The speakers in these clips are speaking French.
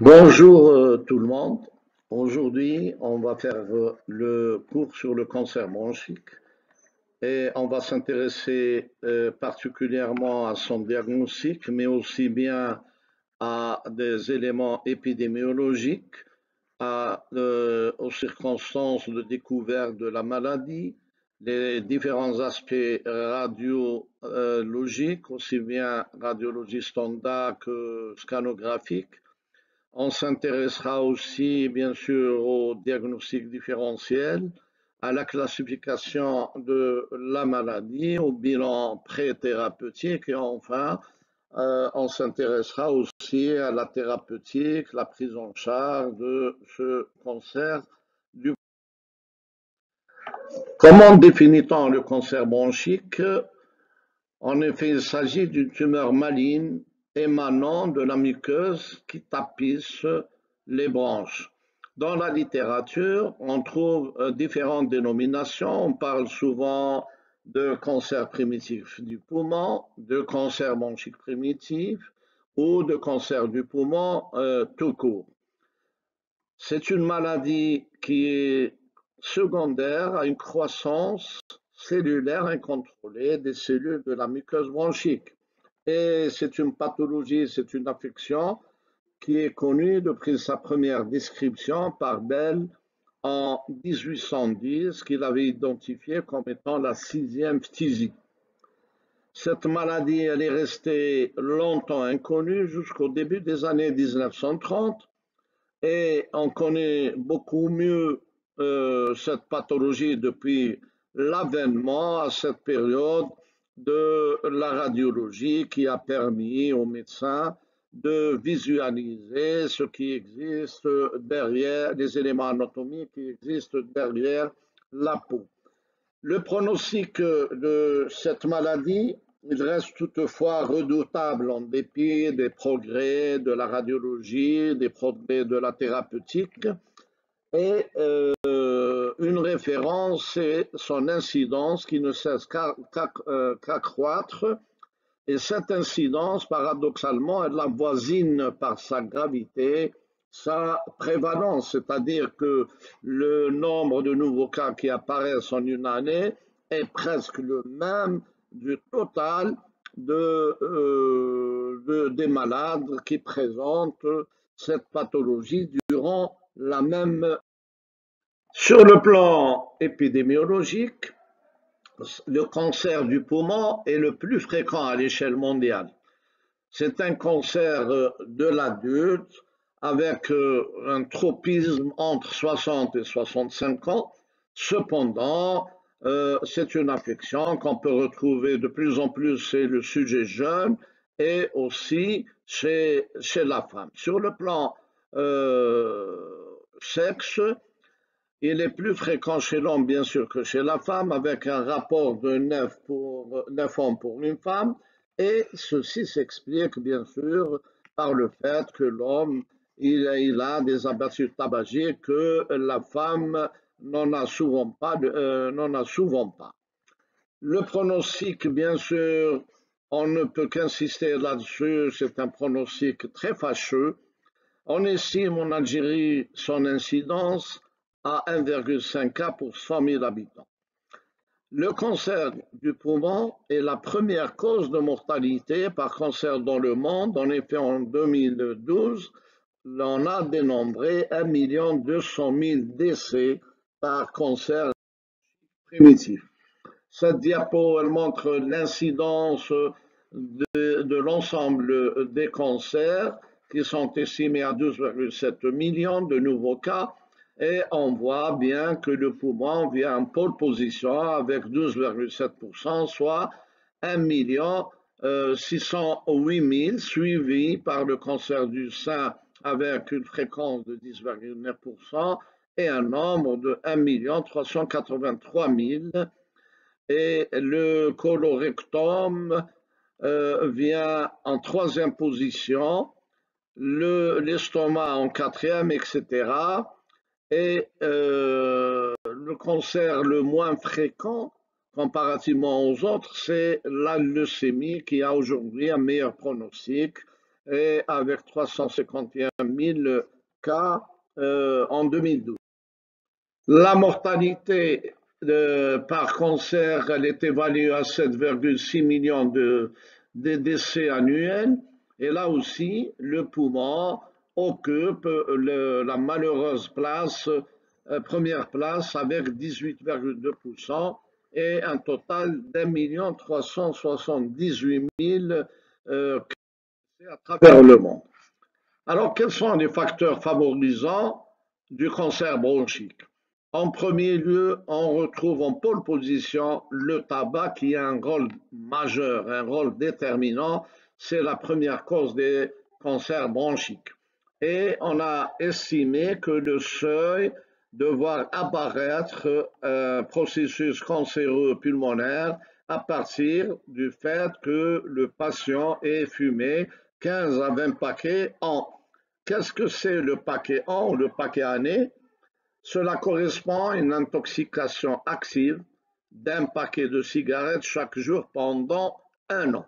Bonjour euh, tout le monde. Aujourd'hui, on va faire euh, le cours sur le cancer bronchique et on va s'intéresser euh, particulièrement à son diagnostic, mais aussi bien à des éléments épidémiologiques, aux circonstances de découverte de la maladie, les différents aspects radiologiques, aussi bien radiologie standard que scanographique, on s'intéressera aussi, bien sûr, au diagnostic différentiel, à la classification de la maladie, au bilan pré-thérapeutique et enfin, euh, on s'intéressera aussi à la thérapeutique, la prise en charge de ce cancer du Comment définit-on le cancer bronchique? En effet, il s'agit d'une tumeur maligne émanant de la muqueuse qui tapisse les branches. Dans la littérature, on trouve euh, différentes dénominations. On parle souvent de cancer primitif du poumon, de cancer bronchique primitif ou de cancer du poumon euh, tout court. C'est une maladie qui est secondaire à une croissance cellulaire incontrôlée des cellules de la muqueuse bronchique. Et c'est une pathologie, c'est une affection qui est connue depuis sa première description par Bell en 1810, qu'il avait identifiée comme étant la sixième phthisie. Cette maladie, elle est restée longtemps inconnue jusqu'au début des années 1930 et on connaît beaucoup mieux euh, cette pathologie depuis l'avènement à cette période de la radiologie qui a permis aux médecins de visualiser ce qui existe derrière, les éléments anatomiques qui existent derrière la peau. Le pronostic de cette maladie, il reste toutefois redoutable en dépit des progrès de la radiologie, des progrès de la thérapeutique. Et euh, une référence, c'est son incidence qui ne cesse euh, qu'accroître. Et cette incidence, paradoxalement, elle la voisine par sa gravité sa prévalence, c'est-à-dire que le nombre de nouveaux cas qui apparaissent en une année est presque le même du total de, euh, des malades qui présentent cette pathologie durant la même sur le plan épidémiologique, le cancer du poumon est le plus fréquent à l'échelle mondiale. C'est un cancer de l'adulte avec euh, un tropisme entre 60 et 65 ans. Cependant, euh, c'est une affection qu'on peut retrouver de plus en plus chez le sujet jeune et aussi chez, la femme. Sur le plan euh, sexe, il est plus fréquent chez l'homme, bien sûr, que chez la femme, avec un rapport de 9, pour, 9 hommes pour une femme. Et ceci s'explique, bien sûr, par le fait que l'homme, il, a des abattus tabagiques que la femme a. Euh, n'en a souvent pas. Le pronostic, bien sûr, on ne peut qu'insister là-dessus, c'est un pronostic très fâcheux. On estime en Algérie son incidence à 1,5 cas pour 100 000 habitants. Le cancer du poumon est la première cause de mortalité par cancer dans le monde. En effet, en 2012, on a dénombré 1 200 000 décès par cancer primitif. Cette diapo elle montre l'incidence de, de l'ensemble des cancers qui sont estimés à 12,7 millions de nouveaux cas et on voit bien que le poumon vient en pole position avec 12,7%, soit 1 608 000 suivis par le cancer du sein avec une fréquence de 10,9% et un nombre de 1 383 000. Et le colorectum euh, vient en troisième position, l'estomac en quatrième, etc. Et euh, le cancer le moins fréquent comparativement aux autres, c'est la leucémie qui a aujourd'hui un meilleur pronostic et avec 351 000 cas euh, en 2012. La mortalité par cancer, elle est évaluée à 7,6 millions de, décès annuels. Et là aussi, le poumon occupe la malheureuse place, euh, première place avec 18,2% et un total d'un million 378 000 euh, à travers le monde. Alors, quels sont les facteurs favorisants du cancer bronchique? En premier lieu, on retrouve en pole position le tabac qui a un rôle majeur, un rôle déterminant. C'est la première cause des cancers bronchiques. Et on a estimé que le seuil de voir apparaître un processus cancéreux pulmonaire à partir du fait que le patient ait fumé 15 à 20 paquets en. Qu'est-ce que c'est le paquet en le paquet année? Cela correspond à une intoxication active d'un paquet de cigarettes chaque jour pendant un an.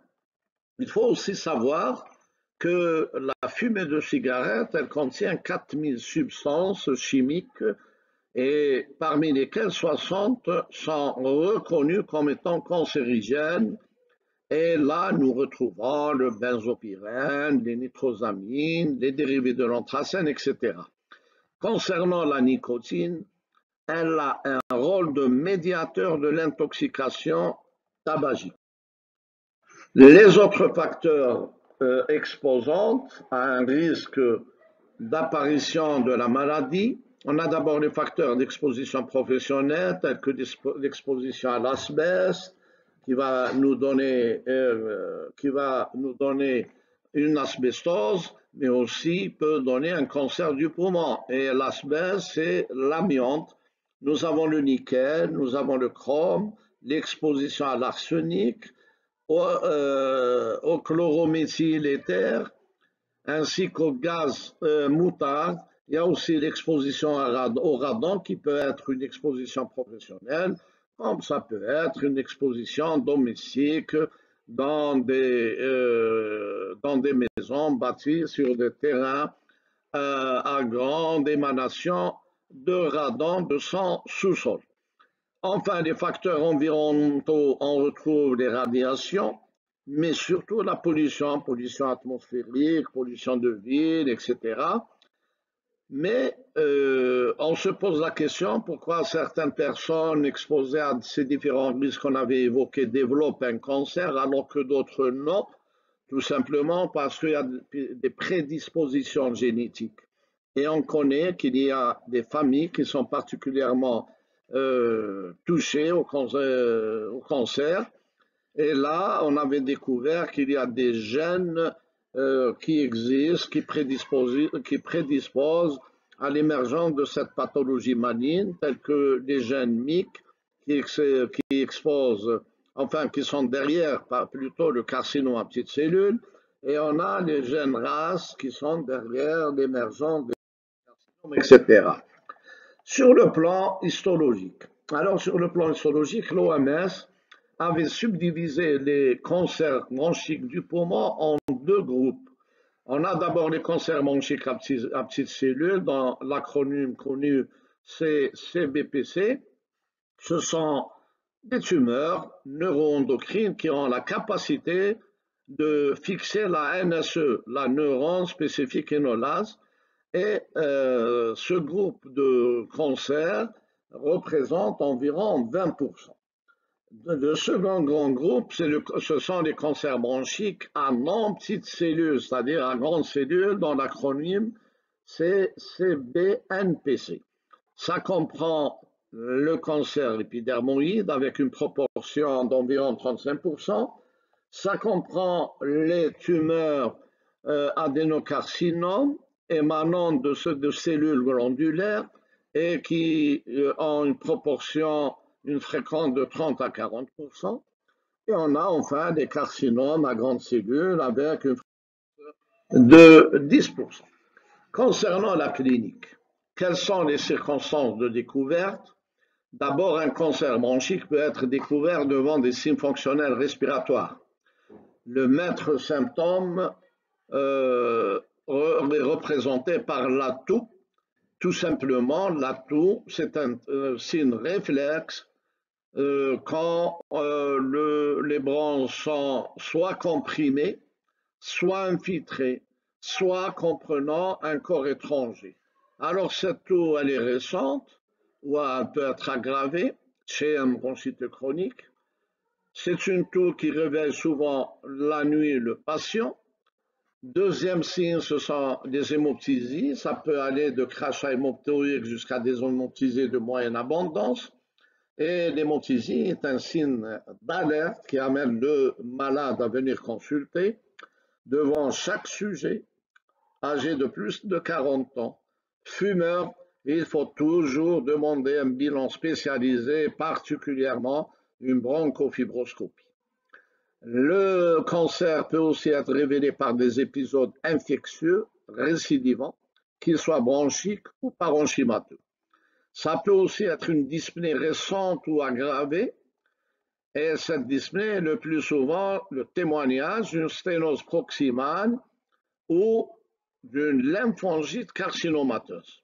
Il faut aussi savoir que la fumée de cigarette, elle contient 4000 substances chimiques et parmi lesquelles 60 sont reconnues comme étant cancérigènes. Et là, nous retrouvons le benzopyrène, les nitrosamines, les dérivés de l'anthracène, etc. Concernant la nicotine, elle a un rôle de médiateur de l'intoxication tabagique. Les autres facteurs euh, exposants à un risque d'apparition de la maladie on a d'abord les facteurs d'exposition professionnelle, tels que l'exposition à l'asbeste, euh, qui va nous donner une asbestose, mais aussi peut donner un cancer du poumon. Et l'asbeste, c'est l'amiante. Nous avons le nickel, nous avons le chrome, l'exposition à l'arsenic, au, euh, au chlorométhyl éther, ainsi qu'au gaz euh, moutarde il y a aussi l'exposition au radon qui peut être une exposition professionnelle, comme ça peut être une exposition domestique dans des, euh, dans des sur des terrains euh, à grande émanation de radon de son sous-sol. Enfin, les facteurs environnementaux, on retrouve les radiations, mais surtout la pollution, pollution atmosphérique, pollution de ville, etc. Mais euh, on se pose la question pourquoi certaines personnes exposées à ces différents risques qu'on avait évoqués développent un cancer alors que d'autres non, tout simplement parce qu'il y a des prédispositions génétiques. Et on connaît qu'il y a des familles qui sont particulièrement euh, touchées au cancer, au cancer. Et là, on avait découvert qu'il y a des gènes euh, qui existent, qui prédisposent, à l'émergence de cette pathologie maligne, telle que les gènes MIC qui, qui exposent, enfin qui sont derrière plutôt le carcinome à petites cellules, et on a les gènes RAS qui sont derrière l'émergence des carcinomes, etc. Sur le plan histologique, alors sur le plan histologique, l'OMS avait subdivisé les cancers bronchiques du poumon en deux groupes. On a d'abord les cancers bronchiques à, petites cellules, dans l'acronyme connu CBPC. Ce sont des tumeurs neuroendocrines qui ont la capacité de fixer la NSE, la neurone spécifique énolase, et euh, ce groupe de cancers représente environ 20%. Le second grand groupe, ce sont les cancers bronchiques à non petites cellules, c'est-à-dire à grandes cellules, dont l'acronyme c'est CBNPC. Ça comprend le cancer épidermoïde avec une proportion d'environ 35%. Ça comprend les tumeurs euh, adénocarcinomes émanant de, de cellules glandulaires et qui euh, ont une proportion une fréquence de 30 à 40% et on a enfin des carcinomes à grandes cellules avec une fréquence de 10% Concernant la clinique, quelles sont les circonstances de découverte? D'abord, un cancer bronchique peut être découvert devant des signes fonctionnels respiratoires. Le maître symptôme euh, représenté par l'atout. Tout simplement, l'atout, c'est un signe réflexe quand les branches sont soit comprimées, soit infiltrées, soit comprenant un corps étranger. Alors cette toux, elle est récente, ou elle peut être aggravée chez un bronchite chronique. C'est une toux qui réveille souvent la nuit le patient. Deuxième signe, ce sont des hémoptysies. Ça peut aller de crachat hémoptyrique jusqu'à des hémoptysies de moyenne abondance. Et l'hémoptysie est un signe d'alerte qui amène le malade à venir consulter devant chaque sujet âgé de plus de 40 ans, fumeur, il faut toujours demander un bilan spécialisé, particulièrement une bronchofibroscopie. Le cancer peut aussi être révélé par des épisodes infectieux récidivants, qu'ils soient bronchiques ou parenchymateux. Ça peut aussi être une dyspnée récente ou aggravée, et cette dyspnée est le plus souvent le témoignage d'une sténose proximale ou d'une lymphangite carcinomateuse.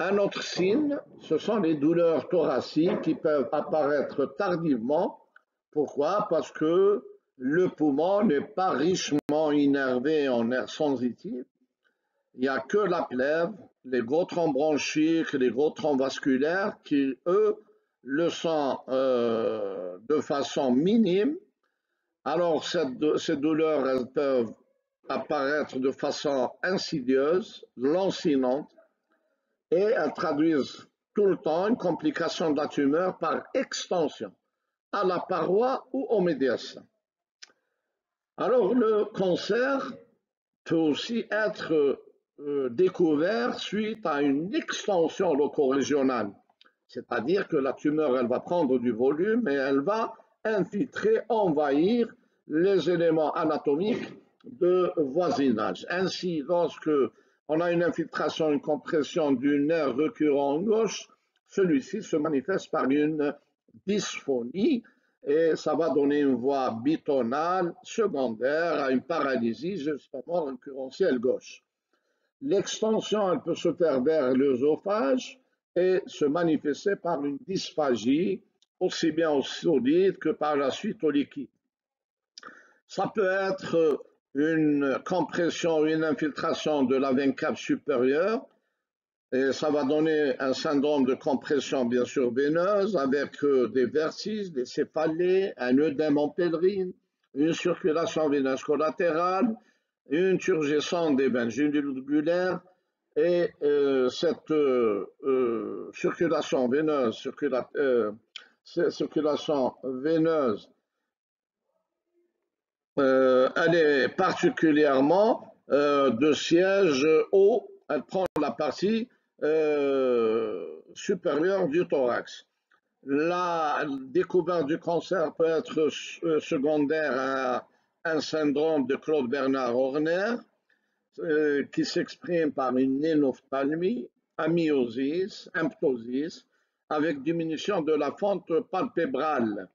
Un autre signe, ce sont les douleurs thoraciques qui peuvent apparaître tardivement. Pourquoi? Parce que le poumon n'est pas richement innervé en nerfs sensitifs. Il n'y a que la plèvre, les gros troncs bronchiques, les gros troncs vasculaires qui, eux, le sont euh, de façon minime. Alors, ces douleurs, elles peuvent apparaître de façon insidieuse, lancinante, et elles traduisent tout le temps une complication de la tumeur par extension à la paroi ou au médiastin. Alors le cancer peut aussi être euh, découvert suite à une extension loco-régionale, c'est-à-dire que la tumeur elle va prendre du volume et elle va infiltrer, envahir les éléments anatomiques de voisinage. Ainsi, lorsque on a une infiltration, une compression du nerf récurrent gauche, celui-ci se manifeste par une dysphonie et ça va donner une voix bitonale secondaire à une paralysie justement récurrentielle gauche. L'extension, elle peut se faire vers l'œsophage et se manifester par une dysphagie, aussi bien au solide que par la suite au liquide. Ça peut être une compression, une infiltration de la veine cave supérieure, et ça va donner un syndrome de compression bien sûr veineuse avec euh, des vertiges, des céphalées, un œdème en pèlerine, une circulation veineuse collatérale, une turgescence des veines jugulaires et euh, cette euh, circulation veineuse, circulation veineuse euh, elle est particulièrement euh, de siège haut, elle prend la partie euh, supérieure du thorax. La découverte du cancer peut être secondaire à un syndrome de Claude Bernard Horner qui s'exprime par une nénophtalmie, amyosis, imptosis, avec diminution de la fente palpébrale.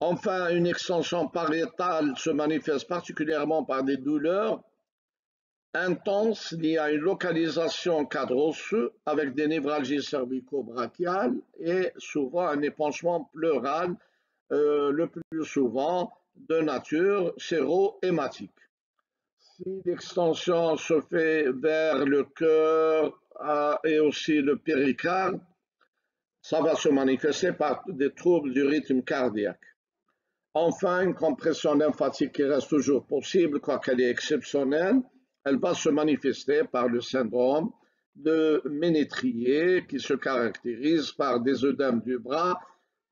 Enfin, une extension pariétale se manifeste particulièrement par des douleurs intenses liées à une localisation cadre avec des névralgies cervico-brachiales et souvent un épanchement pleural, euh, le plus souvent de nature séro-hématique. Si l'extension se fait vers le cœur euh, et aussi le péricarde, ça va se manifester par des troubles du rythme cardiaque. Enfin, une compression lymphatique qui reste toujours possible, quoiqu'elle est exceptionnelle, elle va se manifester par le syndrome de Ménétrier qui se caractérise par des œdèmes du bras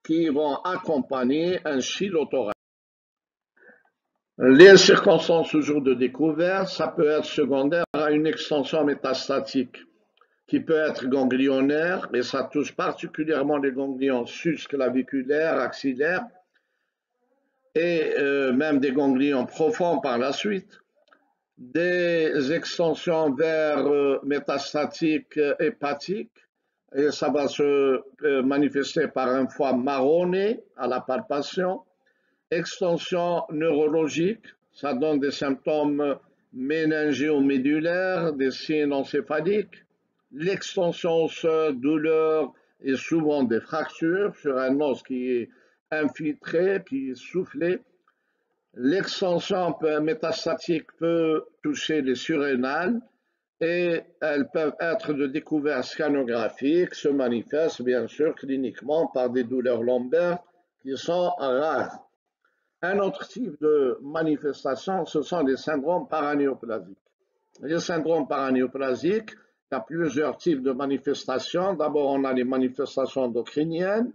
qui vont accompagner un chylothorax. Les circonstances toujours de découverte, ça peut être secondaire à une extension métastatique qui peut être ganglionnaire, et ça touche particulièrement les ganglions susclaviculaires, axillaires, et euh, même des ganglions profonds par la suite, des extensions vers euh, métastatiques euh, hépatiques, et ça va se manifester par un foie marronné à la palpation, extension neurologique, ça donne des symptômes méningéo-médulaires, des signes encéphaliques, l'extension osseuse, douleur et souvent des fractures sur un os qui est infiltré puis soufflé. L'extension métastatique peut toucher les surrénales et elles peuvent être de découvert scanographique, se manifestent bien sûr cliniquement par des douleurs lombaires qui sont rares. Un autre type de manifestation, ce sont les syndromes paranéoplasiques. Les syndromes paranéoplasiques, il y a plusieurs types de manifestations. D'abord, on a les manifestations endocriniennes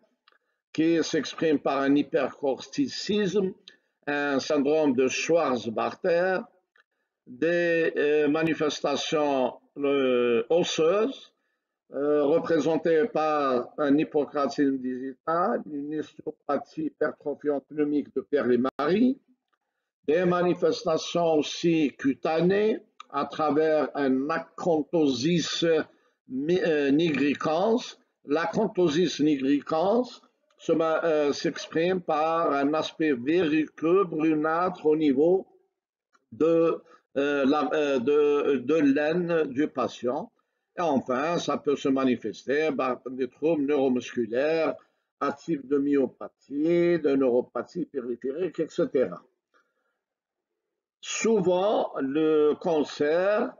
qui s'expriment par un hypercorticisme, un syndrome de Schwarz-Barter, des euh, manifestations euh, osseuses euh, représentées par un hypocratisme digital, une hystéopathie hypertrophiante pneumique de Pierre et Marie, des manifestations aussi cutanées à travers un acanthosis nigricans. L'acanthosis nigricans s'exprime par un aspect verruqueux brunâtre au niveau de euh, euh, de, de l'aine du patient. Et enfin, ça peut se manifester par des troubles neuromusculaires, à type de myopathie, de neuropathie périphérique, etc. Souvent, le cancer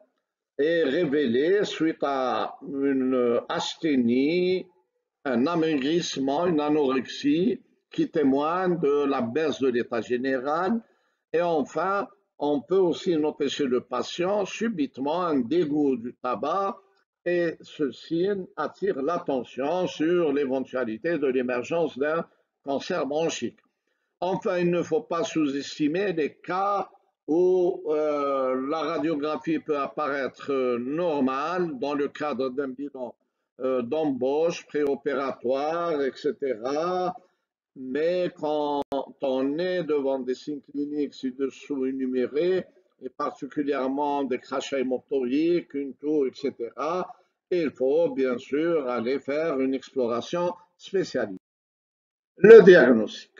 est révélé suite à une asthénie, un amaigrissement, une anorexie qui témoigne de la baisse de l'état général et enfin on peut aussi noter chez le patient subitement un dégoût du tabac et ceci attire l'attention sur l'éventualité de l'émergence d'un cancer bronchique. Enfin, il ne faut pas sous-estimer les cas où euh, la radiographie peut apparaître normale dans le cadre d'un bilan euh, d'embauche préopératoire, etc. Mais quand on est devant des signes cliniques ci-dessous énumérés, et particulièrement des crachats hématoïques, une toux, etc., il faut bien sûr aller faire une exploration spécialisée. Le diagnostic.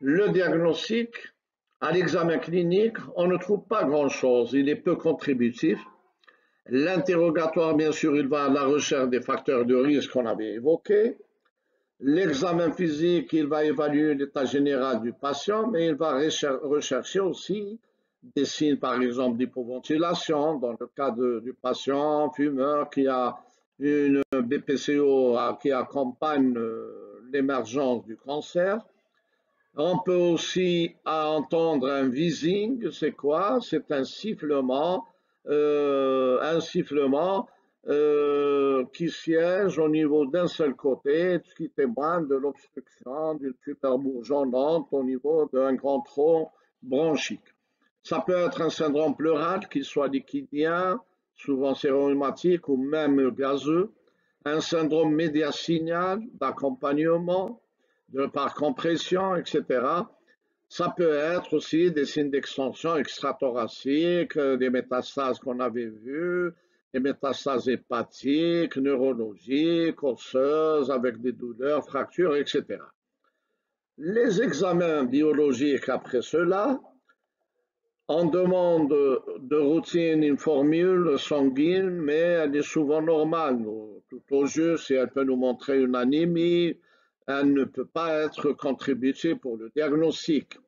Le diagnostic, à l'examen clinique, on ne trouve pas grand-chose, il est peu contributif. L'interrogatoire, bien sûr, il va à la recherche des facteurs de risque qu'on avait évoqués. L'examen physique, il va évaluer l'état général du patient, mais il va rechercher aussi des signes, par exemple, d'hypoventilation, dans le cas du patient fumeur qui a une BPCO qui accompagne euh, l'émergence du cancer. On peut aussi entendre un wheezing, c'est quoi? C'est un sifflement, un sifflement euh, qui siège au niveau d'un seul côté, ce qui témoigne de l'obstruction d'une bourgeonnante au niveau d'un grand tronc bronchique. Ça peut être un syndrome pleural, qu'il soit liquidien, souvent séromatique ou même gazeux, un syndrome médiassignal d'accompagnement, de par compression, etc. Ça peut être aussi des signes d'extension extrathoracique, des métastases qu'on avait vues, des métastases hépatiques, neurologiques, osseuses, avec des douleurs, fractures, etc. Les examens biologiques après cela, on demande de routine une formule sanguine, mais elle est souvent normale. Tout au jeu, si elle peut nous montrer une anémie, elle ne peut pas être contributive pour le diagnostic.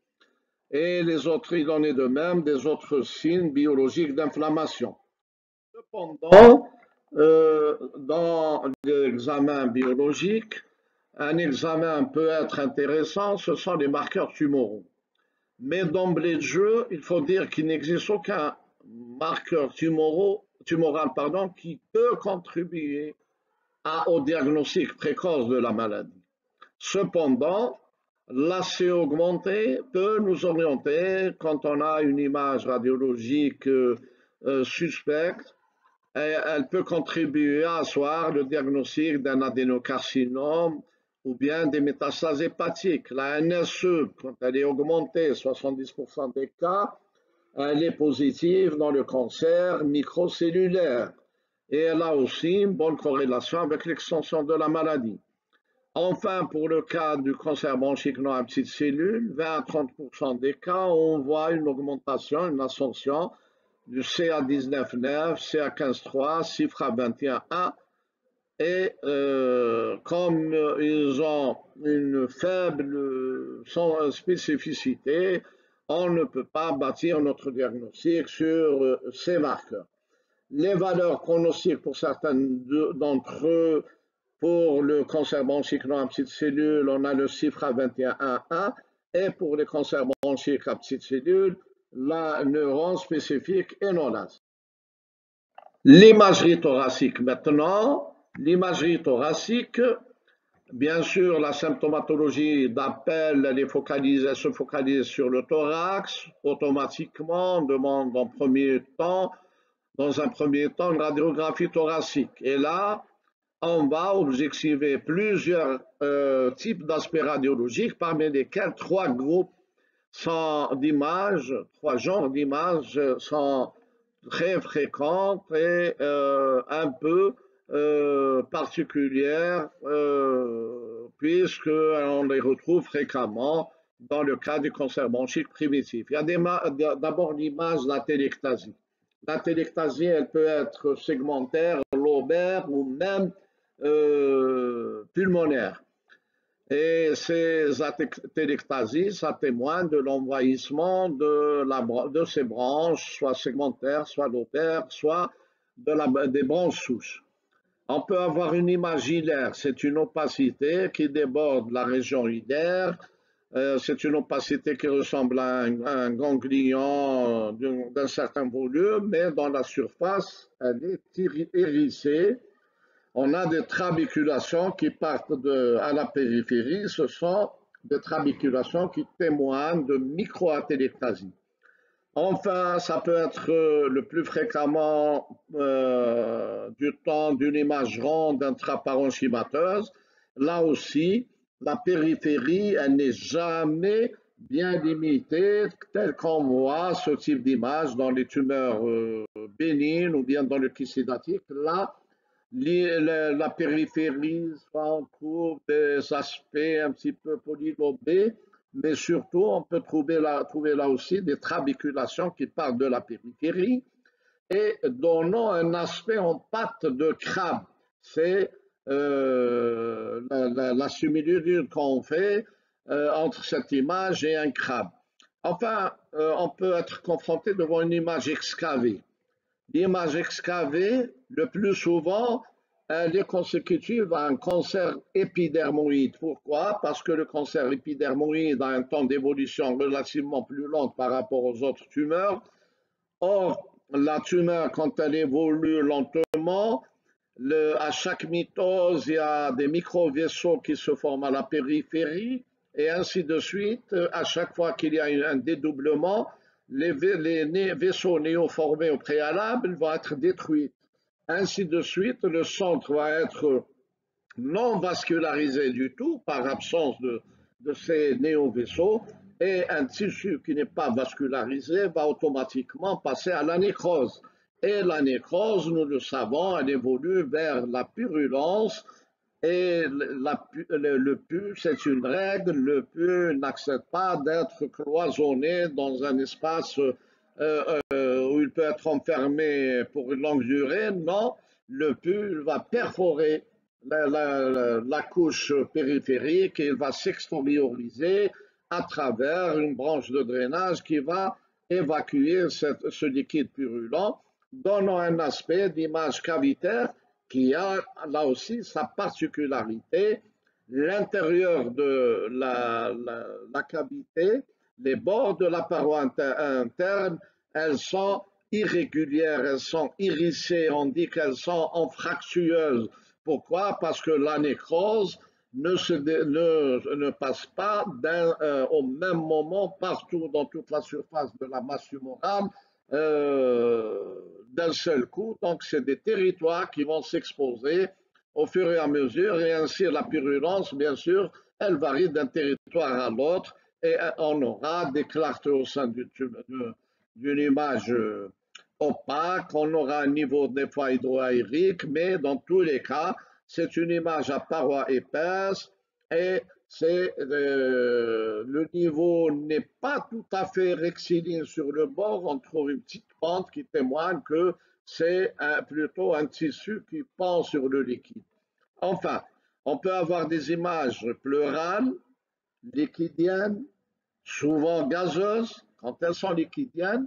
Et les autres, il en est de même des autres signes biologiques d'inflammation. Cependant, euh, dans l'examen biologique, un examen peut être intéressant, ce sont les marqueurs tumoraux. Mais d'emblée de jeu, il faut dire qu'il n'existe aucun marqueur tumoral pardon, qui peut contribuer au diagnostic précoce de la maladie. Cependant, l'AC augmenté peut nous orienter quand on a une image radiologique euh, suspecte elle peut contribuer à asseoir le diagnostic d'un adénocarcinome ou bien des métastases hépatiques. La NSE, quand elle est augmentée, 70% des cas, elle est positive dans le cancer microcellulaire et elle a aussi une bonne corrélation avec l'extension de la maladie. Enfin, pour le cas du cancer bronchique non à cellules, 20 à 30% des cas, on voit une augmentation, une ascension du CA19-9, CA15-3, CIFRA 21-1. Et euh, comme ils ont une faible spécificité, on ne peut pas bâtir notre diagnostic sur euh, ces marqueurs. Les valeurs pronostiques pour certains d'entre eux, pour le cancer bronchique non à petites cellules, on a le CIFRA 21.1.1 et pour les cancers bronchiques à petites cellules, la neuron spécifique et non L'imagerie thoracique maintenant, l'imagerie thoracique, bien sûr la symptomatologie d'appel, elle, se focalise sur le thorax, automatiquement, on demande en premier temps, dans un premier temps, une radiographie thoracique. Et là, on va objectiver plusieurs euh, types d'aspects radiologiques, parmi lesquels trois groupes d'images, trois genres d'images sont très fréquentes et euh, un peu euh, particulières, puisqu'on les retrouve fréquemment dans le cas du cancer bronchique primitif. Il y a d'abord l'image de la télectasie. La télectasie, elle peut être segmentaire, lobaire ou même euh, pulmonaire. Et ces téléctasies, ça témoigne de l'envahissement de, de ces branches, soit segmentaires, soit lobaires, soit de la, des branches souches. On peut avoir une image c'est une opacité qui déborde la région hilaire, euh, c'est une opacité qui ressemble à un, un ganglion d'un certain volume, mais dans la surface, elle est hérissée on a des trabiculations qui partent à la périphérie. Ce sont des trabiculations qui témoignent de microatélectasie. Enfin, ça peut être euh, le plus fréquemment euh, du temps d'une image ronde intraparenchymateuse. Là aussi, la périphérie, elle n'est jamais bien limitée, telle qu'on voit ce type d'image dans les tumeurs euh, bénignes ou bien dans le kystidatique. Là, la, périphérie, soit trouve des aspects un petit peu polylobés, mais surtout on peut trouver là, aussi des trabiculations qui partent de la périphérie et donnant un aspect en pâte de crabe. C'est euh, la, similitude qu'on fait euh, entre cette image et un crabe. Enfin, euh, on peut être confronté devant une image excavée. L'image excavée, le plus souvent, elle est consécutive à un cancer épidermoïde. Pourquoi? Parce que le cancer épidermoïde a un temps d'évolution relativement plus lent par rapport aux autres tumeurs. Or, la tumeur, quand elle évolue lentement, à chaque mitose, il y a des micro-vaisseaux qui se forment à la périphérie, et ainsi de suite. À chaque fois qu'il y a un dédoublement, les, vaisseaux néoformés au préalable vont être détruits. Ainsi de suite, le centre va être non vascularisé du tout par absence de, de ces néovaisseaux et un tissu qui n'est pas vascularisé va automatiquement passer à la nécrose. Et la nécrose, nous le savons, elle évolue vers la purulence et le, pu, c'est une règle, le pu n'accepte pas d'être cloisonné dans un espace euh, euh, où il peut être enfermé pour une longue durée. Non, le pu va perforer la, couche périphérique et il va s'extérioriser à travers une branche de drainage qui va évacuer ce liquide purulent, donnant un aspect d'image cavitaire qui a là aussi sa particularité. L'intérieur de la, cavité, les bords de la paroi interne, elles sont irrégulières, elles sont irrissées, on dit qu'elles sont anfractueuses. Pourquoi? Parce que la nécrose ne, se, ne, passe pas euh, au même moment partout dans toute la surface de la masse humorale. Euh, d'un seul coup. Donc, c'est des territoires qui vont s'exposer au fur et à mesure, et ainsi la purulence, bien sûr, elle varie d'un territoire à l'autre, et on aura des clartés au sein d'une image euh, opaque, on aura un niveau des fois hydroaérique, mais dans tous les cas, c'est une image à paroi épaisse et c'est euh, le niveau n'est pas tout à fait rectiligne sur le bord. On trouve une petite pente qui témoigne que c'est plutôt un tissu qui pend sur le liquide. Enfin, on peut avoir des images pleurales, liquidiennes, souvent gazeuses. Quand elles sont liquidiennes,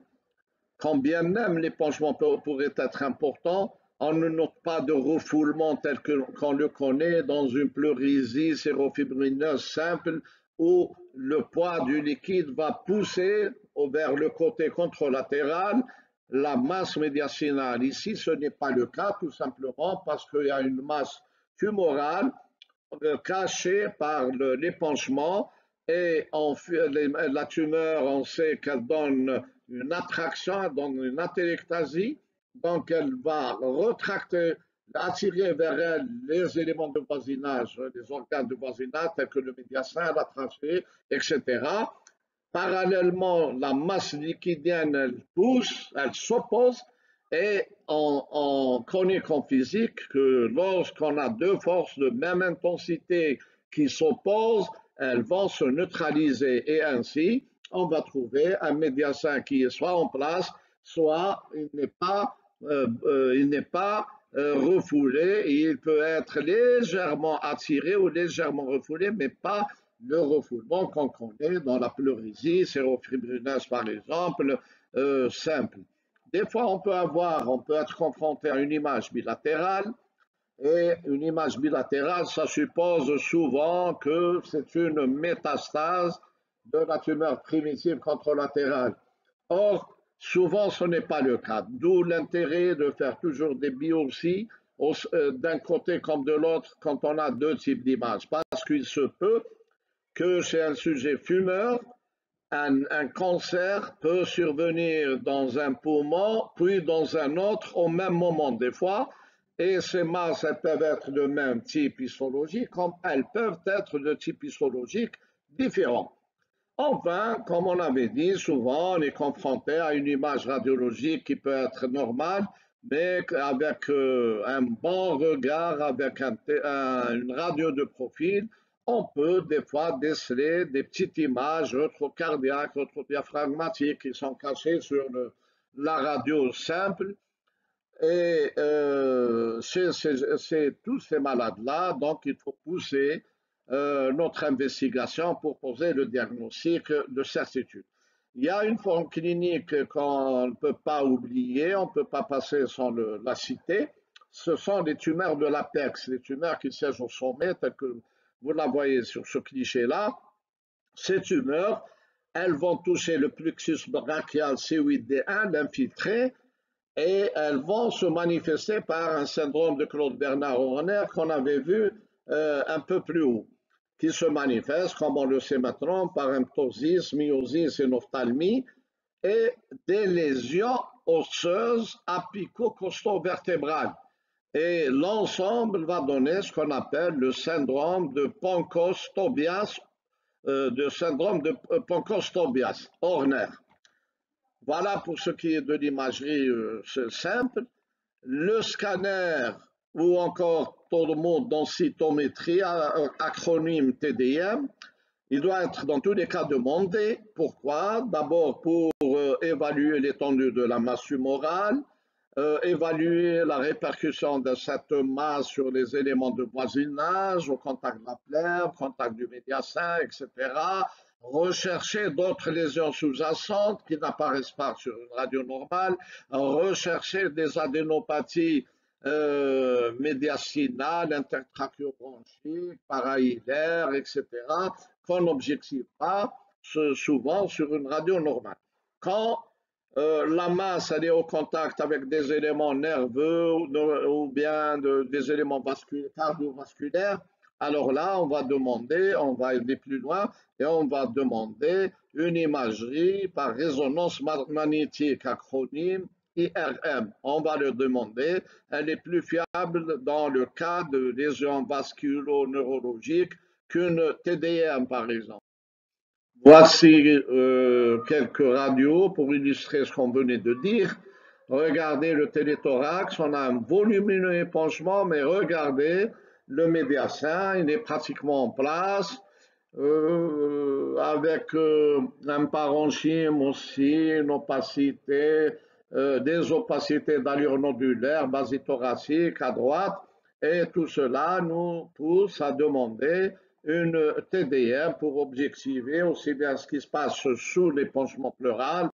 quand bien même l'épanchement pourrait être important, on ne note pas de refoulement tel qu'on le connaît dans une pleurésie sérofibrineuse simple où le poids du liquide va pousser vers le côté contralatéral la masse médiacinale. Ici, ce n'est pas le cas, tout simplement parce qu'il y a une masse tumorale cachée par l'épanchement et la tumeur, on sait qu'elle donne une attraction, elle donne une atélectasie, donc elle va retracter, attirer vers elle les éléments de voisinage, les organes de voisinage tels que le médiacin, la trachée, etc. Parallèlement, la masse liquidienne, elle pousse, elle s'oppose, et on, on, connaît qu'en physique que lorsqu'on a deux forces de même intensité qui s'opposent, elles vont se neutraliser et ainsi on va trouver un médiacin qui est soit en place, soit il n'est pas, euh, euh, il pas euh, refoulé. il peut être légèrement attiré ou légèrement refoulé, mais pas le refoulement qu'on connaît dans la pleurésie sérofibrineuse par exemple, simple. Des fois, on peut avoir, on peut être confronté à une image bilatérale, et une image bilatérale, ça suppose souvent que c'est une métastase de la tumeur primitive contralatérale. Or, souvent, ce n'est pas le cas, d'où l'intérêt de faire toujours des biopsies euh, d'un côté comme de l'autre quand on a deux types d'images, parce qu'il se peut que chez un sujet fumeur, un, cancer peut survenir dans un poumon, puis dans un autre au même moment des fois, et ces masses elles peuvent être de même type histologique, comme elles peuvent être de type histologique différent. Enfin, comme on avait dit, souvent on est confronté à une image radiologique qui peut être normale, mais avec euh, un bon regard, avec une radio de profil, on peut des fois déceler des petites images rétrocardiaques, rétrodiaphragmatiques qui sont cachées sur la radio simple. Et euh, c'est tous ces malades-là, donc il faut pousser euh, notre investigation pour poser le diagnostic de certitude. Il y a une forme clinique qu'on ne peut pas oublier, on ne peut pas passer sans la citer. Ce sont les tumeurs de l'apex, les tumeurs qui siègent au sommet, telles que vous la voyez sur ce cliché-là, ces tumeurs, elles vont toucher le plexus brachial C8D1, l'infiltré, et elles vont se manifester par un syndrome de Claude Bernard Horner qu'on avait vu euh, un peu plus haut, qui se manifeste, comme on le sait maintenant, par un ptosis, myosis et ophtalmie, et des lésions osseuses apico-costo-vertébrales. Et l'ensemble va donner ce qu'on appelle le syndrome de Pankos-Tobias, euh, de syndrome de euh, Pankos-Tobias, Horner. Voilà pour ce qui est de l'imagerie euh, simple. Le scanner ou encore tout le monde densitométrie, acronyme TDM, il doit être dans tous les cas demandé. Pourquoi? D'abord pour évaluer l'étendue de la masse humorale, euh, évaluer la répercussion de cette masse sur les éléments de voisinage, au contact de la au contact du médiacin, etc. Rechercher d'autres lésions sous-jacentes qui n'apparaissent pas sur une radio normale. Rechercher des adénopathies euh, médiacinales, intertracheobronchiques, parahilaires, etc. qu'on n'objective pas souvent sur une radio normale. Quand euh, la masse elle est au contact avec des éléments nerveux ou, bien des éléments cardiovasculaires, alors là, on va demander, on va aller plus loin et on va demander une imagerie par résonance magnétique, acronyme IRM. On va le demander, elle est plus fiable dans le cas de lésions vasculo-neurologiques qu'une TDM, par exemple. Voici euh, quelques radios pour illustrer ce qu'on venait de dire. Regardez le téléthorax, on a un volumineux épanchement, mais regardez le médiacin, il est pratiquement en place, euh, avec euh, un parenchyme aussi, une opacité, des opacités d'allure nodulaire, basithoracique à droite, et tout cela nous pousse à demander une TDM pour objectiver aussi bien ce qui se passe sous l'épanchement pleural,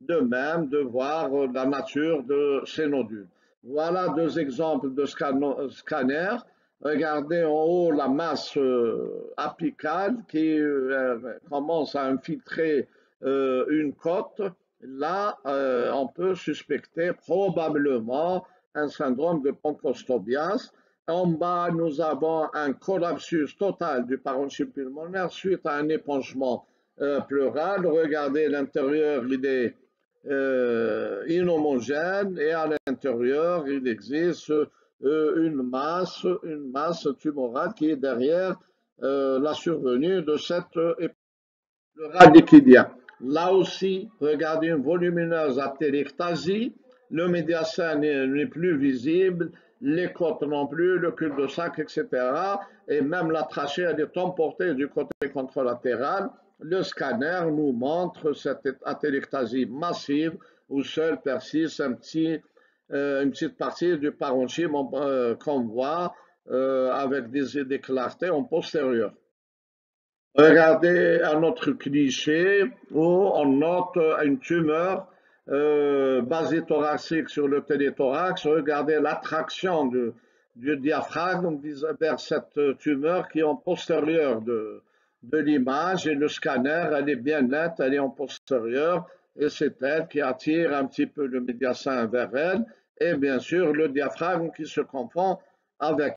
de même de voir la nature de ces nodules. Voilà deux exemples de scanner. Regardez en haut la masse euh, apicale qui euh, commence à infiltrer euh, une côte. Là, on peut suspecter probablement un syndrome de ponchostobias. En bas, nous avons un collapsus total du parenchyme pulmonaire suite à un épanchement pleural. Regardez l'intérieur, il est inhomogène et à l'intérieur, il existe euh, une masse, une masse tumorale qui est derrière euh, la survenue de cette euh, radiculien. Là aussi, regardez une volumineuse atérectasie, le médiacin n'est plus visible, les côtes non plus, le cul-de-sac, etc. Et même la trachée, elle est emportée du côté contralatéral. Le scanner nous montre cette atérectasie massive où seul persiste un petit euh, une petite partie du parenchyme euh, qu'on voit euh, avec des, des clartés en postérieur. Regardez un autre cliché où on note une tumeur euh, thoracique sur le téléthorax. Regardez l'attraction du, diaphragme vers cette tumeur qui est en postérieur de, de l'image et le scanner, elle est bien nette, elle est en postérieur et c'est elle qui attire un petit peu le médiacin vers elle et bien sûr le diaphragme qui se confond avec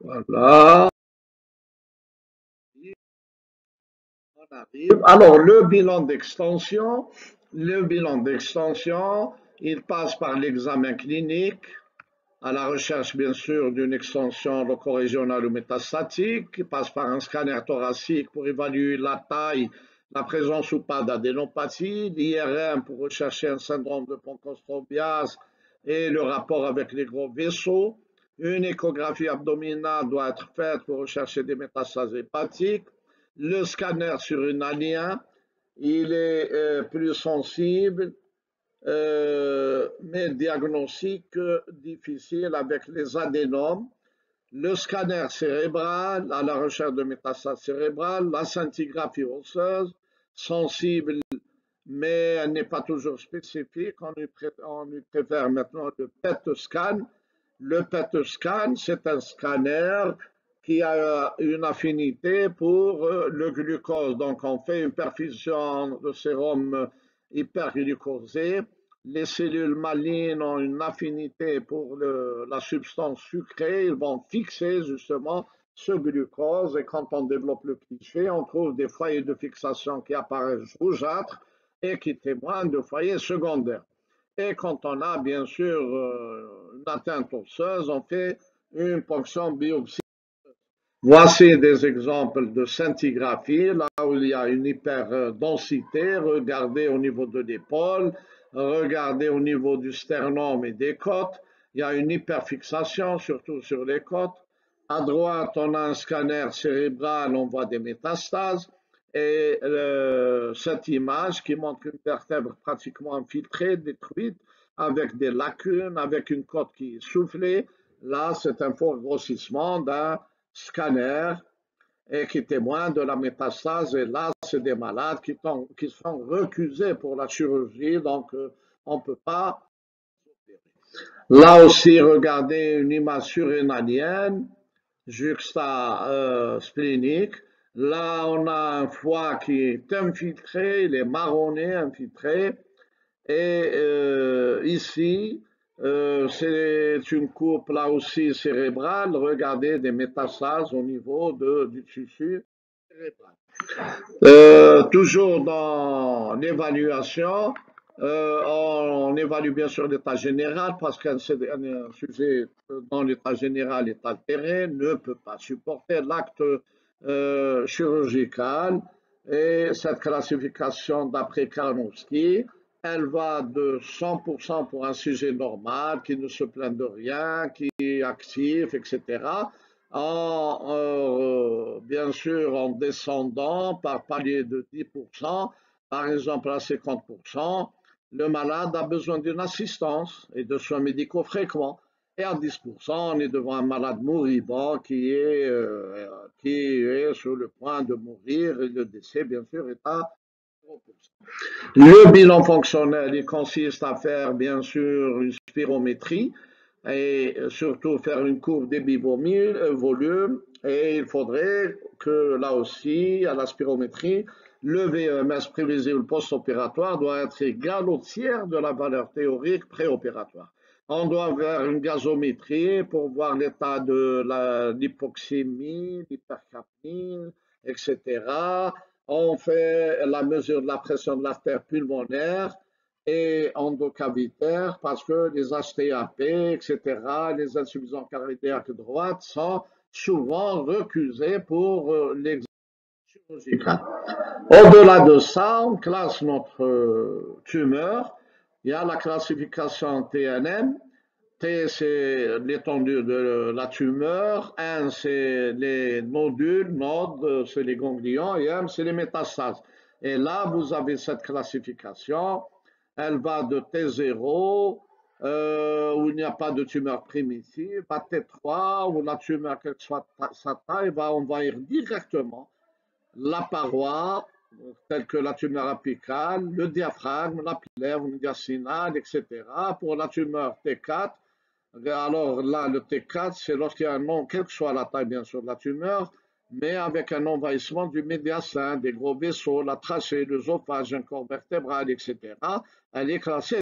Voilà. Alors, le bilan d'extension, le bilan d'extension, il passe par l'examen clinique, à la recherche, bien sûr, d'une extension locorégionale ou métastatique, qui passe par un scanner thoracique pour évaluer la taille la présence ou pas d'adénopathie, l'IRM pour rechercher un syndrome de ponchostrobiase et le rapport avec les gros vaisseaux. Une échographie abdominale doit être faite pour rechercher des métastases hépatiques. Le scanner sur une alien, il est euh, plus sensible, euh, mais diagnostic difficile avec les adénomes le scanner cérébral à la recherche de métastases cérébrales, la scintigraphie osseuse, sensible, mais elle n'est pas toujours spécifique. On lui, préfère maintenant le PET scan. Le PET scan, c'est un scanner qui a une affinité pour euh, le glucose. Donc, on fait une perfusion de sérum hyperglucosé les cellules malignes ont une affinité pour la substance sucrée, ils vont fixer justement ce glucose et quand on développe le cliché, on trouve des foyers de fixation qui apparaissent rougeâtres et qui témoignent de foyers secondaires. Et quand on a bien sûr euh, une atteinte osseuse, on fait une ponction biopsie. Voici des exemples de scintigraphie, là où il y a une hyperdensité. Regardez au niveau de l'épaule, Regardez au niveau du sternum et des côtes, il y a une hyperfixation, surtout sur les côtes. À droite, on a un scanner cérébral, on voit des métastases. Et cette image qui montre une vertèbre pratiquement infiltrée, détruite, avec des lacunes, avec une côte qui est soufflée. Là, c'est un fort grossissement d'un scanner et qui témoignent de la métastase. Et là, c'est des malades qui, qui, sont recusés pour la chirurgie, donc euh, on ne peut pas. Là aussi, regardez une image surrénalienne, juxta euh, splénique. Là, on a un foie qui est infiltré, il est marronné, infiltré. Et euh, ici, euh, c'est une coupe là aussi cérébrale. Regardez des métastases au niveau de, du tissu cérébral. Euh, toujours dans l'évaluation, euh, on, évalue bien sûr l'état général parce qu'un sujet dans l'état général est altéré ne peut pas supporter l'acte chirurgical et cette classification d'après Karnowski elle va de 100% pour un sujet normal, qui ne se plaint de rien, qui est actif, etc. En, euh, bien sûr, en descendant par palier de 10%, par exemple à 50%, le malade a besoin d'une assistance et de soins médicaux fréquents. Et à 10%, on est devant un malade moribond qui est, euh, qui est sur le point de mourir et le décès, bien sûr, est à 0%. Le bilan fonctionnel, il consiste à faire, bien sûr, une spirométrie et surtout faire une courbe débit-volume. Et il faudrait que, là aussi, à la spirométrie, le VMS prévisible post-opératoire doit être égal au tiers de la valeur théorique préopératoire. On doit faire une gazométrie pour voir l'état de l'hypoxémie, l'hypercapnie, etc. On fait la mesure de la pression de l'artère pulmonaire et endocavitaire parce que les HTAP, etc., les insuffisances cardiaques droites sont souvent recusés pour euh, l'examen chirurgical. Au-delà de ça, on classe notre euh, tumeur. Il y a la classification TNM. T, c'est l'étendue de la tumeur. N, c'est les nodules. Node, c'est les ganglions. Et M, c'est les métastases. Et là, vous avez cette classification. Elle va de T0, euh, où il n'y a pas de tumeur primitive, à T3, où la tumeur, quelle que soit sa taille, va envahir directement la paroi, telle que la tumeur apicale, le diaphragme, la pilaire médiastinale, etc. Pour la tumeur T4, alors là, le T4, c'est lorsqu'il y a un nom, quelle que soit la taille bien sûr de la tumeur, mais avec un envahissement du médiastin, des gros vaisseaux, la trachée, l'œsophage, un corps vertébral, etc. Elle est classée.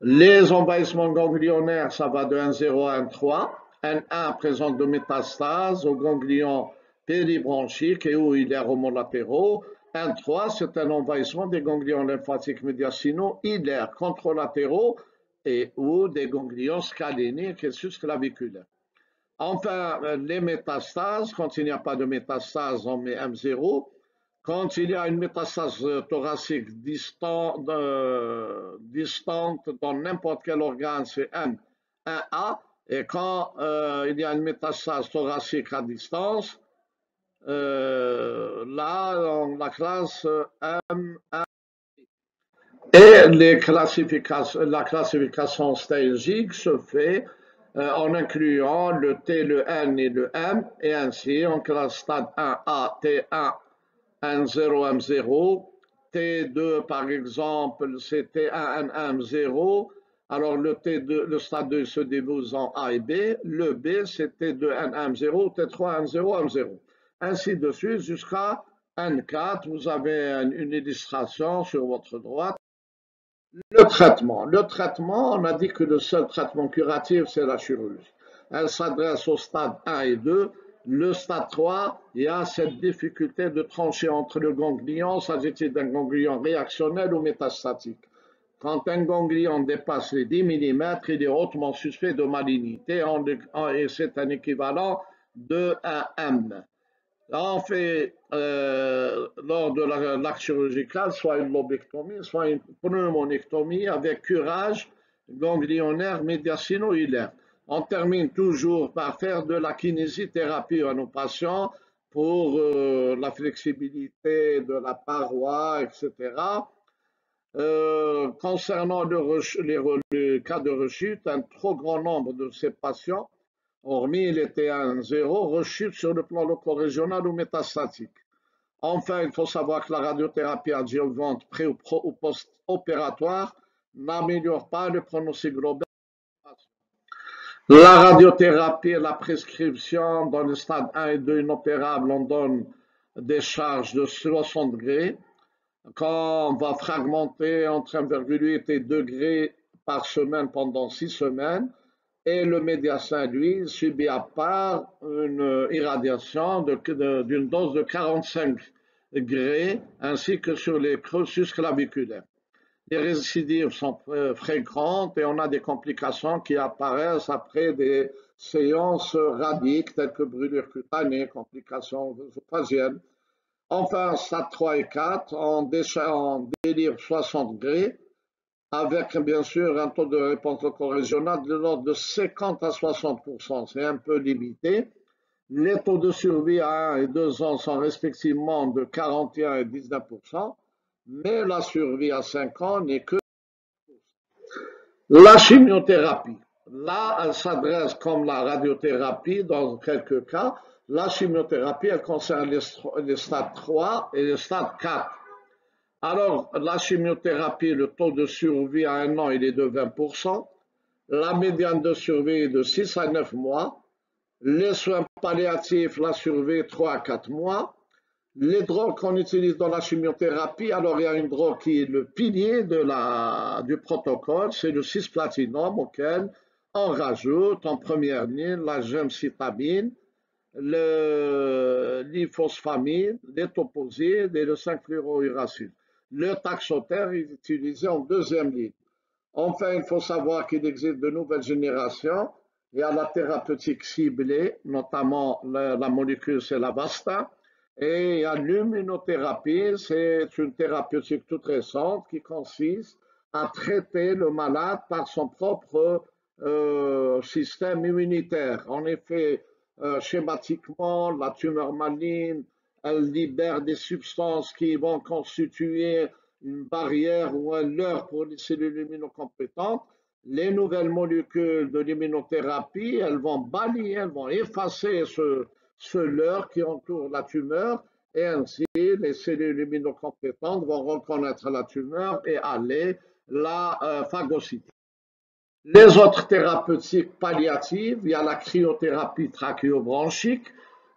Les envahissements ganglionnaires, ça va de 1,0 à 1,3. N1 présente de métastases au ganglion péribronchique et est homolatéraux. 1,3, c'est un envahissement des ganglions lymphatiques médiastinaux ilaires contralatéraux et ou des ganglions scaléniques et susclaviculaires. Enfin, les métastases, quand il n'y a pas de métastases, on met M0. Quand il y a une métastase thoracique distante, euh, dans n'importe quel organe, c'est M1A. Et quand euh, il y a une métastase thoracique à distance, euh, là, on la classe M1. Et la classification stagique se fait euh, en incluant le T, le N et le M, et ainsi on classe stade 1A, T1, N0, M0, T2 par exemple, c'est T1, N1, M0, alors le, T2, le stade 2 se débouse en A et B, le B c'est T2, N1, M0, T3, N0, M0 ainsi de suite jusqu'à N4. Vous avez une illustration sur votre droite. Le traitement. Le traitement, on a dit que le seul traitement curatif, c'est la chirurgie. Elle s'adresse au stade 1 et 2. Le stade 3, il y a cette difficulté de trancher entre le ganglion, s'agit-il d'un ganglion réactionnel ou métastatique. Quand un ganglion dépasse les 10 mm, il est hautement suspect de malignité et c'est un équivalent de 1 M on fait, euh, lors de l'acte chirurgical, soit une lobectomie, soit une pneumonectomie avec curage ganglionnaire médiacino-hilaire. On termine toujours par faire de la kinésithérapie à nos patients pour euh, la flexibilité de la paroi, etc. Euh, concernant les cas de rechute, un trop grand nombre de ces patients hormis les T1-0, rechute sur le plan loco-régional ou métastatique. Enfin, il faut savoir que la radiothérapie adjuvante pré ou post-opératoire n'améliore pas le pronostic global. La radiothérapie et la prescription dans le stade 1 et 2 inopérables, on donne des charges de 60 degrés. Quand on va fragmenter entre 1,8 et 2 degrés par semaine pendant 6 semaines, et le médiacin, lui, subit à part une irradiation d'une dose de 45 degrés, ainsi que sur les processus claviculaires. Les récidives sont fréquentes et on a des complications qui apparaissent après des séances radiques telles que brûlure cutanée, complications œsophagiennes. Enfin, stade 3 et 4, on, délire 60 degrés avec bien sûr un taux de réponse régional de l'ordre de 50 à 60%. C'est un peu limité. Les taux de survie à 1 et 2 ans sont respectivement de 41 et 19%, mais la survie à 5 ans n'est que la chimiothérapie. Là, elle s'adresse comme la radiothérapie dans quelques cas. La chimiothérapie, elle concerne les, stades 3 et les stades 4. Alors, la chimiothérapie, le taux de survie à un an, il est de 20%. La médiane de survie est de 6 à 9 mois. Les soins palliatifs, la survie 3 à 4 mois. Les drogues qu'on utilise dans la chimiothérapie, alors il y a une drogue qui est le pilier du protocole, c'est le cisplatinum auquel on rajoute en première ligne la gemcitabine, l'ifosfamide, l'étoposide et le 5-fluorouracil. Le taxotère est utilisé en deuxième ligne. Enfin, il faut savoir qu'il existe de nouvelles générations. Y a la thérapeutique ciblée, notamment la, molécule, c'est la Vasta. Et a l'immunothérapie, c'est une thérapeutique toute récente qui consiste à traiter le malade par son propre euh, système immunitaire. En effet, euh, schématiquement, la tumeur maligne, elle libère des substances qui vont constituer une barrière ou un leurre pour les cellules immunocompétentes. Les nouvelles molécules de l'immunothérapie, elles vont balayer, elles vont effacer ce, ce leurre qui entoure la tumeur et ainsi les cellules immunocompétentes vont reconnaître la tumeur et aller la euh, phagocyter. Les autres thérapeutiques palliatives, il y a la cryothérapie trachéobronchique.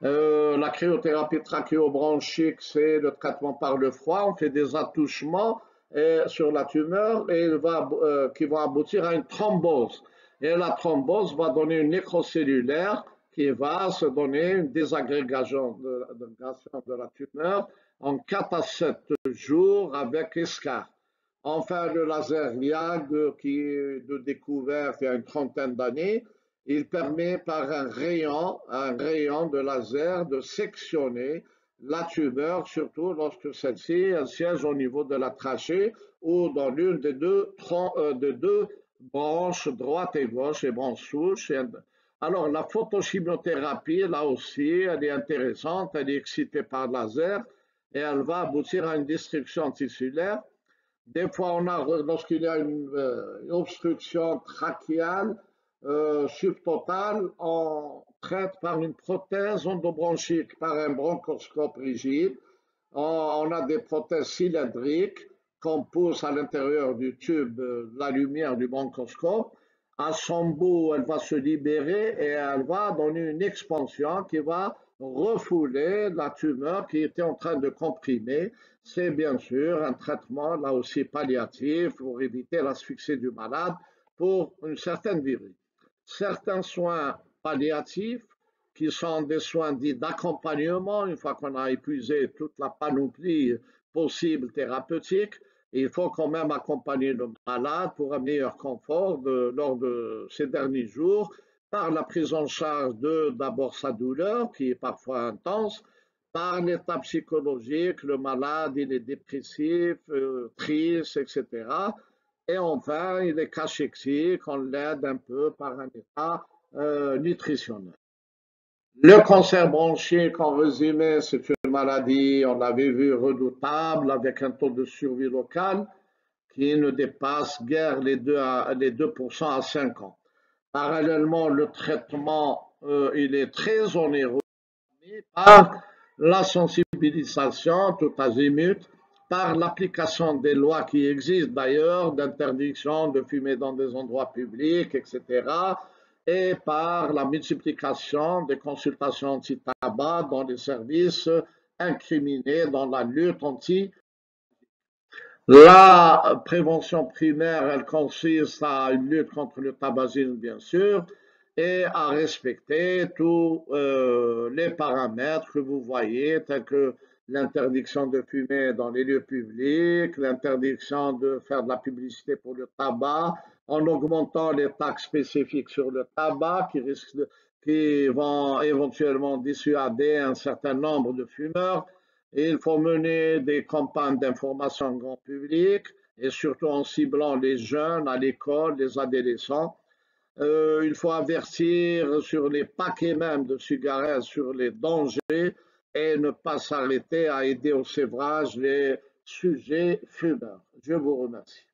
Euh, la cryothérapie trachéobronchique, c'est le traitement par le froid. On fait des attouchements euh, sur la tumeur et va, euh, qui vont aboutir à une thrombose. Et la thrombose va donner une nécrocellulaire qui va se donner une désagrégation de, la tumeur en 4 à 7 jours avec escar. Enfin, le laser qui est de découverte il y a une trentaine d'années, il permet par un rayon, un rayon de laser de sectionner la tumeur, surtout lorsque celle-ci siège au niveau de la trachée ou dans l'une des deux, euh, branches droite et gauche, et branches souches. Alors, la photochimiothérapie, là aussi, elle est intéressante, elle est excitée par laser et elle va aboutir à une destruction tissulaire des fois, on a, lorsqu'il y a une, euh, obstruction trachéale euh, subtotale, on traite par une prothèse endobronchique, par un bronchoscope rigide. On, a des prothèses cylindriques qu'on pousse à l'intérieur du tube de la lumière du bronchoscope. À son bout, elle va se libérer et elle va donner une expansion qui va refouler la tumeur qui était en train de comprimer c'est bien sûr un traitement là aussi palliatif pour éviter l'asphyxie du malade pour une certaine durée. Certains soins palliatifs qui sont des soins dits d'accompagnement, une fois qu'on a épuisé toute la panoplie possible thérapeutique, il faut quand même accompagner le malade pour un meilleur confort lors de ces derniers jours par la prise en charge de d'abord sa douleur qui est parfois intense, par l'état psychologique, le malade, il est dépressif, euh, triste, etc. Et enfin, il est cachéxique, on l'aide un peu par un état euh, nutritionnel. Le cancer bronchique, en résumé, c'est une maladie, on l'avait vu, redoutable, avec un taux de survie local qui ne dépasse guère les 2%, à, les 2 à 5 ans. Parallèlement, le traitement, euh, il est très onéreux par la sensibilisation tout azimut par l'application des lois qui existent d'ailleurs d'interdiction de fumer dans des endroits publics, etc., et par la multiplication des consultations anti-tabac dans les services incriminés dans la lutte anti la prévention primaire, elle consiste à une lutte contre le tabagisme, bien sûr, et à respecter tous euh, les paramètres que vous voyez, tels que l'interdiction de fumer dans les lieux publics, l'interdiction de faire de la publicité pour le tabac, en augmentant les taxes spécifiques sur le tabac qui, risquent qui vont éventuellement dissuader un certain nombre de fumeurs. il faut mener des campagnes d'information grand public et surtout en ciblant les jeunes à l'école, les adolescents. Euh, il faut avertir sur les paquets même de cigarettes, sur les dangers et ne pas s'arrêter à aider au sévrage les sujets fumeurs. Je vous remercie.